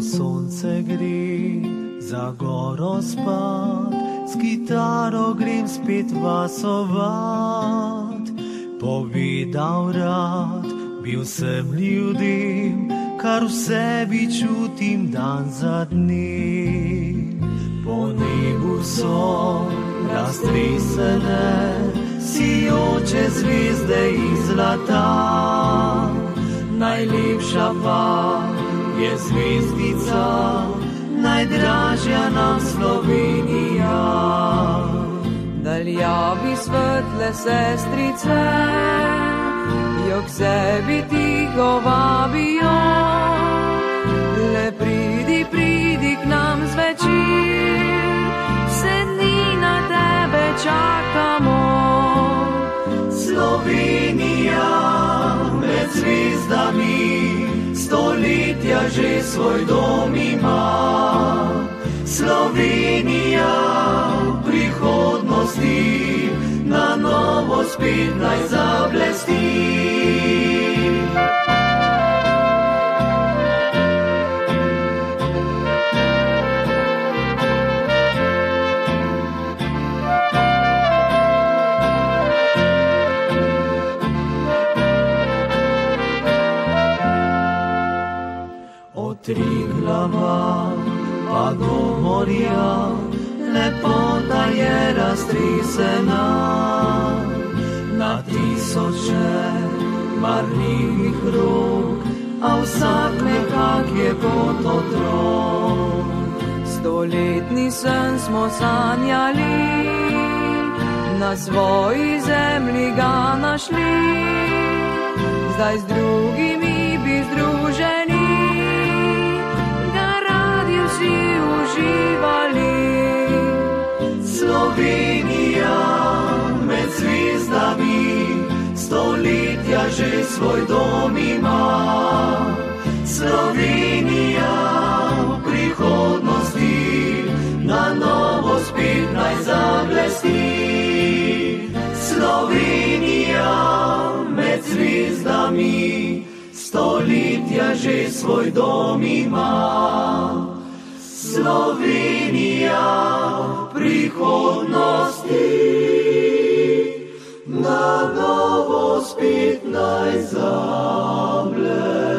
se gre za goro spad, s kitaro grem spet vasovat. Povedal rad, bil sem ljudem, kar v sebi čutim dan za dne. Po nebu so raztresene, sijoče zvezde iz zlata. Najlepša pa je zvezdica, najdražja nam Slovenija. Daljavi svetle sestrice, jo k sebi tiho vabijo. Le pridi, pridi k nam zvečer, vse dni na tebe čakamo. Slovenija stoletja že svoj dom ima. Slovenija v prihodnosti na novo spet naj zablesti. Glava pa do morja, lepota je raztresena. Na tisoče marljivih rok, a vsak nekak je kot otrok. Stoletni sen smo sanjali, na svoji zemlji ga našli, zdaj z že svoj dom ima. Slovenija v prihodnosti na novo spet naj zablesti. Slovenija med zvezdami, stoletja že svoj dom ima. Slovenija v prihodnosti novo spet naj zablesti.